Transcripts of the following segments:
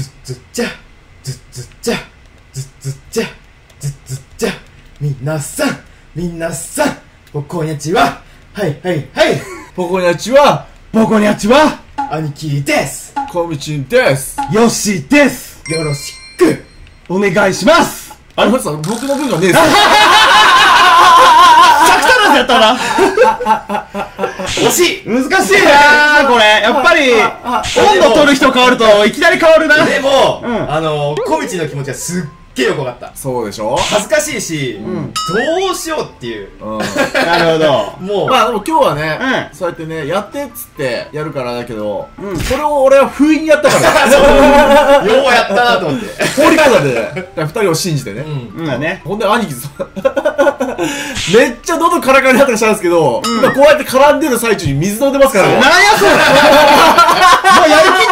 ずずじゃずずじゃずずじゃずずじゃみなさんみなさんここにちははいはいはいここにゃちは、ボコニャチは、兄貴ですコミチンです。ヨッシーです。よろしくお願いします。あれ、まさん、僕の分がねえぞ。やったな。惜しい。難しいな これ。やっぱり、温度取る人変わると、いきなり変わるな。でも、うん。あの小道の気持ちがすっげえよくわかった。そうでしょ？恥ずかしいし、どうしようっていう。うん。なるほど。もう、まあでも今日はね、うん。そうやってね、やってっつってやるからだけど、うん。それを俺は不意にやったから、ようやったなと思って。放り込んだんでね、二人を信じてね。うん。うんだね。ほんで兄貴さ、めっちゃ喉カラカラになったりしたんですけど、今こうやって絡んでる最中に水飲んでますからね。なんやそれもうやりきっ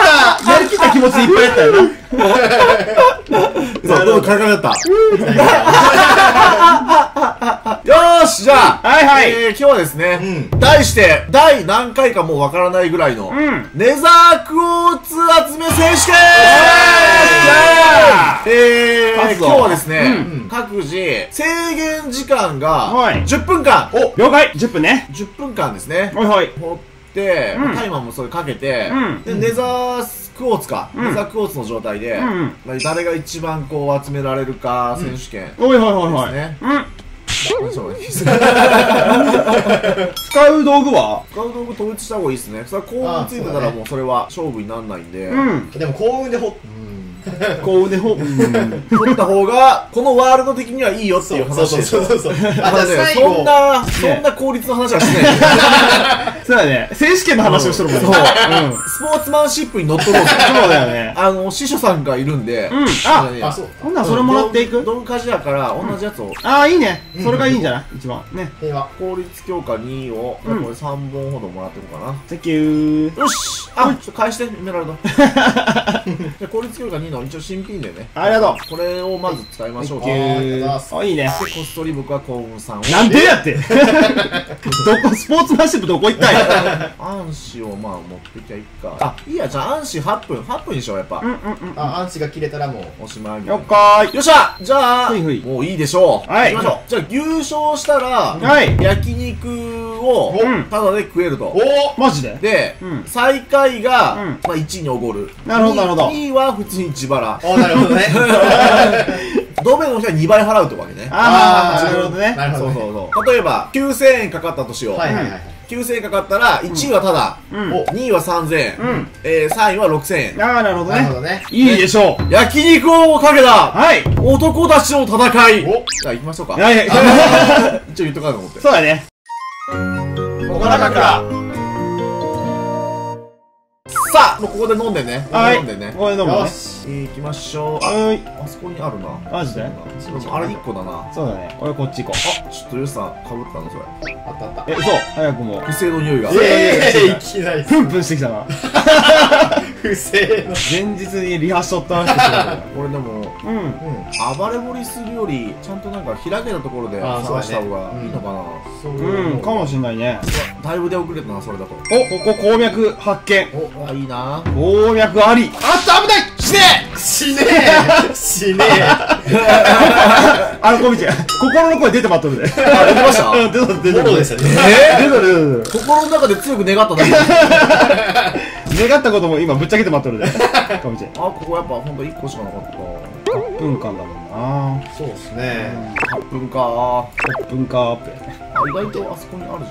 た、やりきった気持ちでいっぱいやったよな。そう、喉カラカラになった。じゃあ、はいはい。えー今日はですね、う題して、第何回かもうわからないぐらいの、ん。ネザークォーツ集め選手権。えー、今日はですね、うん。各自、制限時間がはい。10分間、お了解 !10 分ね。10分間ですね。ほいほい。掘って、うん。タイマーもそれかけて、うん。で、ネザークォーツか、うん。ネザークォーツの状態で、うん。うんまあ誰が一番こう集められるか選手権、おいほいほいほい。ですね。うん。そうです使う道具は？使う道具統一した方がいいですね。それは幸運ついてたらもうそれは勝負にならないんで、うん。でも幸運でほ こうでほ、うん。取った方が、このワールド的にはいいよっていう話でしょ。そうそうそうそうあそんな、そんな効率の話はしない。そうだね。選手権の話をしてるもんね。そううん。スポーツマンシップに乗っ取ろうと。そうだよね。あの、師匠さんがいるんで、うん。ああ、あそうほんならそれもらっていく？ドンカジやから同じやつを、ああ、いいね。それがいいんじゃない？一番。ね。平和効率強化2を、うんこれ3本ほどもらってるかな。Thank you. よしあ、ちょっと返して、エメラルド。じゃあ効率強化2の一応新品でね。ありがとう。これをまず使いましょう。You. あいいいね。こっそり僕は幸運さんを。なんでやってどこ、スポーツマンシップどこ行ったんや 暗視をまあ持ってきゃいいか。あ、いいや、じゃあ暗視8分。8分にしよう、やっぱ。うんうんうん。あアンチが切れたらもうおしまい。了解。よっしゃじゃあ、ふいふいもういいでしょう。はい行きましょう。じゃあ優勝したら、はい焼肉をうんただで食えると。おマジで？で、うん最下位が、うんまあ、1位におごる。なるほどなるほど2位は普通に自腹。おなるほどね ドベの人は2倍払うってわけね。ああ、なるほどね。なるほどねそうそうそう。例えば、9000円かかったとしよう。はいはいはい9000円かかったら、1位はただ、うん。お2位は3000円、うんえー、3位は6000円。ああ、なるほどね。なるほどねいいでしょう。焼肉をかけたはい。男たちの戦いおじゃあ行きましょうか。はいはい。一応言っとかなと思って。そうだね。ここ中からさあ、もうここで飲んでね。はい。飲んでね。これ飲むね。よしえー、行きましょう。あ、はい。あそこにあるな。マジで？あれ1個だな。あ、そうだね。俺こっち行こう。ちょっとヨシさん、かぶったのそれ。あったあったえ、嘘早くも。不正の匂いが。ええいきなりプンプンしてきたな。不正の前日にリハしとった話してたこれでも。うん。うん暴れ掘りするより、ちゃんとなんか開けたところで探した方がいいのかな。そううん、かもしんないね。だいぶ出遅れたな、それだと。お、ここ鉱脈発見。お、あ、いいな鉱脈あり。あった危ない死ねしねえしね あの、こみちゃん。心の声出て待っとるで。あ、出てました？う ん出とる出えてる。もろでしたねえ？出とる出とる出と心の中で強く願っただけ。る。願ったことも今ぶっちゃけて待っとるで。こみちゃん。あ、ここやっぱほんと1個しかなかった。8分間だもんな。そうですね。8分かあ、8分かーって。意外とあそこにあるじ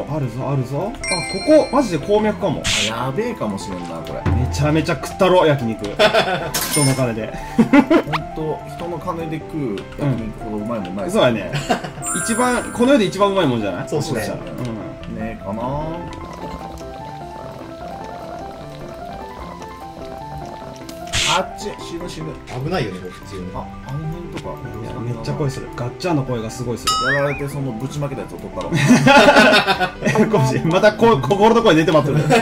ああるぞあるぞ。あここ。マジで鉱脈かも。ゃん。あ、やべえかもしれんな、これ。めちゃめちゃ食ったろ焼肉。人の金で。ほんと、人の金で食う焼肉ほどうまいもんない。ですそうやね。一番この世で一番うまいもんじゃない？そうっすね。したらねえかなあっち死ぬ死ぬ。危ないよねこれ普通に。ああの辺とか。うんいやめっちゃ声するガッチャンの声がすごいするやられてそのぶちまけたやつを取ったら。えこみちゃんまたこ心の声出て待ってる兄貴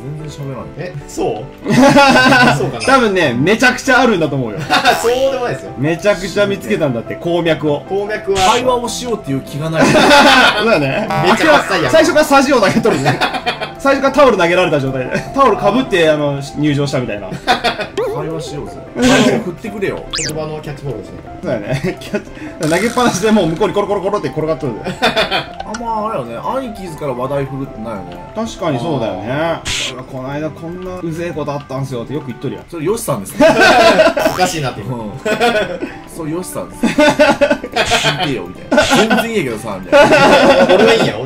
全然喋らえそう？そうかな。多分ね、めちゃくちゃあるんだと思うよ。そうでもないですよ。めちゃくちゃ見つけたんだって、鉱脈を。鉱脈は。会話をしようっていう気がない。そうだね。最初からサジを投げとるね。最初からタオル投げられた状態で。タオルかぶって、あの、入場したみたいな。会話しようぜ。会話を振ってくれよ。言葉のキャッチボールですね。そうだよね。キャッチ投げっぱなしでもう向こうにコロコロコロって転がっとるで。あんまあれよね。兄貴ズから話題振るってないよね。確かにそうだよね。この間こんなうぜえことあったんすよってよく言っとるやん。それヨシさんですね。おかしいなっていう。うん。そうヨシさんです。聞いてよみたいな。全然いいけどさみたいな。俺はいいんや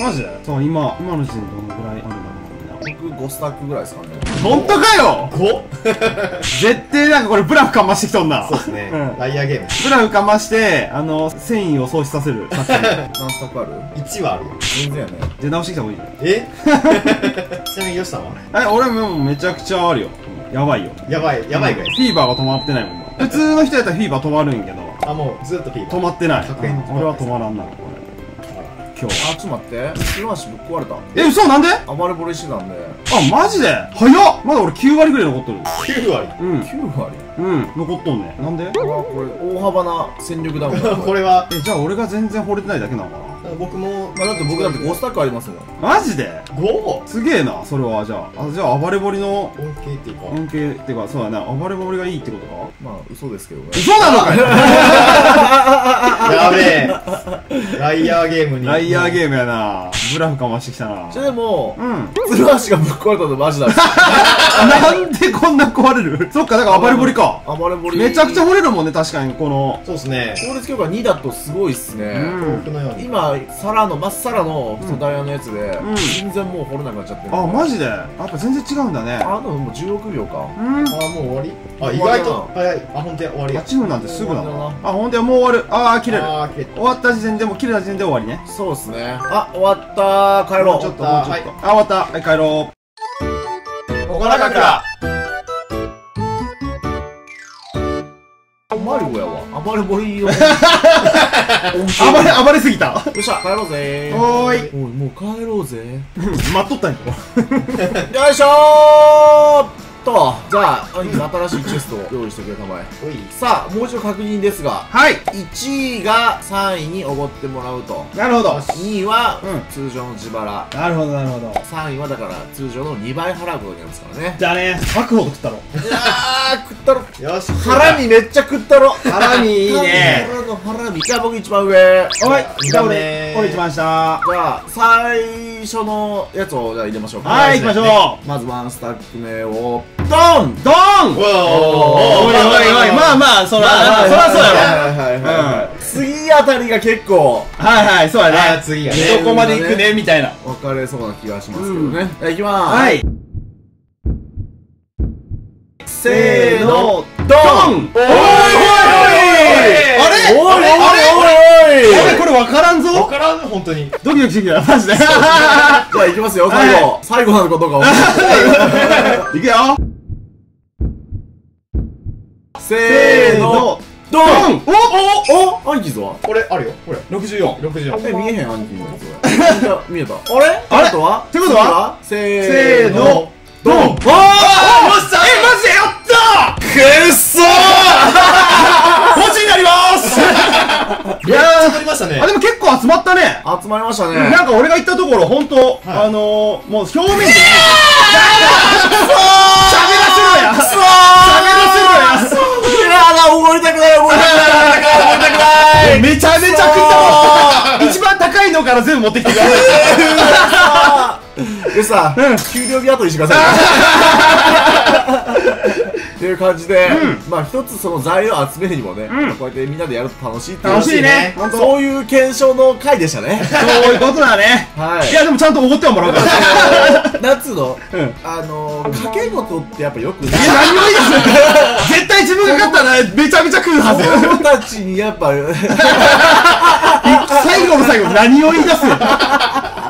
マジで？そう、今、今の時点でどのぐらいあるんだろうな。僕5スタックぐらいですかね。本当かよ？5 絶対なんかこれブラフかましてきとんな。そうですね。うん。ライアーゲーム。ブラフかまして、あの、繊維を喪失させる。作戦。何スタックある？1はあるよ。全然やね。出直してきた方がいいよ。え？ちなみにヨシさんは？え、俺もうめちゃくちゃあるよ。やばいよ。やばいやばいぐらい。フィーバーが止まってないもん今普通の人やったらフィーバー止まるんやけど、あもうずっとピー止まってない。確変うん。俺は止まらんな、これ。今日。あちょっと待って。今足ぶっ壊れた。え、嘘なんで？あ、暴れぼれしてたんで。マジで？早っ。まだ俺9割ぐらい残っとる。9割。うん。9割？うん、残っとんね。なんで？あこれ大幅な戦力ダウンだ。これはえ、じゃあ俺が全然惚れてないだけなのか僕もまあだって僕だって5スタックありますもん。なマジで？5? すげえな、それは。じゃあ、あじゃあ暴れぼりの？恩恵っていうか。恩恵っていうか、そうだな、暴れぼりがいいってことか？まあ嘘ですけどね。嘘なのかよ やべえ。ライアーゲームに。ライアーゲームやな。ブラフかましてきたな。じゃあでもうん。つる足がぶっ壊れたのマジだし。なんでこんな壊れる？そっか、だから暴れぼりか。暴れぼり。めちゃくちゃ惚れるもんね、確かに、この。そうですね。強烈強化2だとすごいっすね、うん。僕のように今サラのまっさらのうん。普通ダイヤのやつで、ん。全然もう掘れなくなっちゃってる。あ、マジで？やっぱ全然違うんだね。あでももう16秒か。うん。あもう終わり？あ意外と。早い。あ本当や終わり。や8分なんてすぐな。あ、ほんとや、もう終わる。あー、切れる。あー切れ終わった時点でもう切れた時点で終わりね。そうっすね。あ終わった帰ろう。ちょっと、あもうちょっと。あ、終わった。はい、帰ろここ中倉マリゴやわ暴れぼり。暴れ、暴れすぎた。っしゃ帰ろうぜおーい。おいもう帰ろうぜ 待っとったんやろ。よいしょーっとじゃあ兄貴新しいチェストを用意してくれたまえ。さあもう一度確認ですがはい。1位が3位におごってもらうと。なるほど。2位はうん。通常の自腹。なるほど、なるほど。3位はだから通常の2倍払うことになりますからね。じゃあね、白ほど食ったろ。いやー食ったろ。よし。ハラミめっちゃ食ったろ。ハラミいいね。ハラのハラミじゃあ僕一番上。じおい、二じゃあ俺番目、俺一番下。ゃあ最初のやつをじゃあ入れましょうか。はい、行きましょまずワンスタック目をドンう。ドー。ンおおいおいおい、まあまあ、そら、そらそうやろ。はいはいはいはい。次あたりが結構。はいはい、そうやね。次がねどこまで行くね、みたいな。分かれそうな気がしますけどね、じゃあいきまーす。はい。せーのドン。おいおいおいおいおいおいおい。あれこれ分からん分ぞからん本当に。ドキドキしてきた、マジで。じゃあいきますよ最後、最後なのかどうかわかんないいくよ。せーの。ドン。おおお。兄貴ぞは？これあるよ。これ。64。64え見えへん兄貴のやつは見えた？あれ？あれ？とは？ってことは？せせーの。ドン。あー！よっしゃえ、マジでやったくっそ文字になりますいやりましたね。ー、あ、でも結構集まったね。ー集まりましたね。なんか俺が行ったところ、ほんと、あのー、もう表面で。喋らせろや。喋らせろや。覚えたくない覚えたくない覚えたくないめちゃめちゃ食ったろ一番高いのから全部持ってきてください。でさ、給料日後にしてください っていう感じで、まあ一つその材料集めるにもね、こうやってみんなでやると楽しいっていう楽しいね。そういう検証の回でしたね。そういうことだね。はい。いやでもちゃんとおごってはもらうから夏の、うん。あのー、賭け事ってやっぱよくない。いや何もいいです絶対自分が勝ったらめちゃめちゃ食うはず子供たちにやっぱ。最後の最後何を言い出す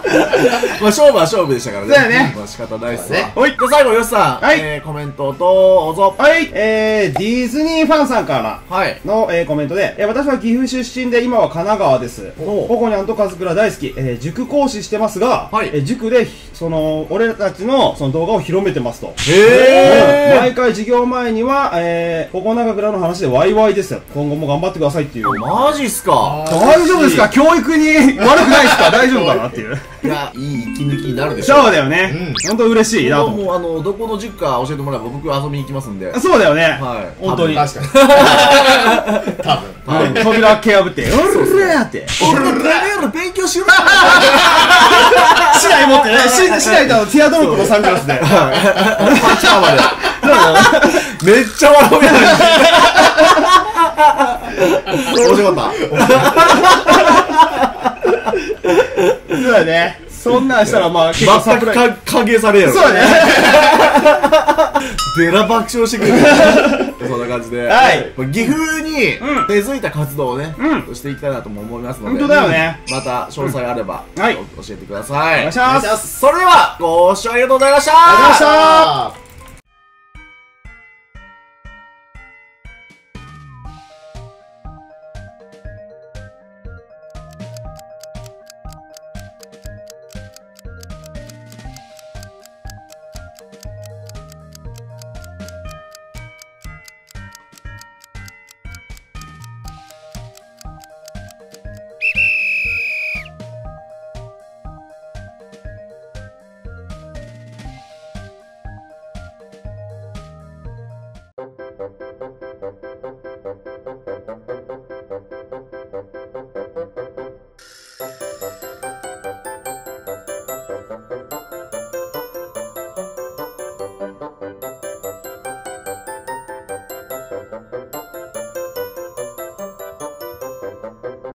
まあ勝負は勝負でしたからね。そうやねまあ仕方ないっすそうだね。わじゃあ最後、よしさん。はいえーコメントどうぞ。はい、えー、ディズニーファンさんからはい。の、えーコメントで、えー私は岐阜出身で今は神奈川です。おうポコニャンとカズクラ大好き、えー塾講師してますが、はいえー塾で、その、俺たちのその動画を広めてますと。へ毎回授業前には、えー、ポコ長倉の話でワイワイですよ。今後も頑張ってくださいっていう。ー。マジっすか。大丈夫ですか？教育に悪くないですか？大丈夫かなっていう。いや、いい息抜きになるでしょ。そうだよね。本当嬉しいなと思もう、あの、どこの塾か教えてもらえば僕遊びに行きますんで。う。そうだよね。はい本当に。確かに。多分。うん扉蹴破って、うるれーって。俺のプライベート勉強しろ 市内持ってね、市市内とティアドロップのサングラスで。パンチパーマで。めっちゃ笑うやん。面白かっ そうだね。そんなんしたらまあ結構た。全くサプライズ。か歓迎されるやろ。そうだね。デラ爆笑してくれる。そんな感じで。はい岐阜にうん根付いた活動をね、うしていきたいなとも思いますので。本当だよね。また詳細あれば、はい教えてください。お願いします。それでは、ご視聴ありがとうございましたありがとうございました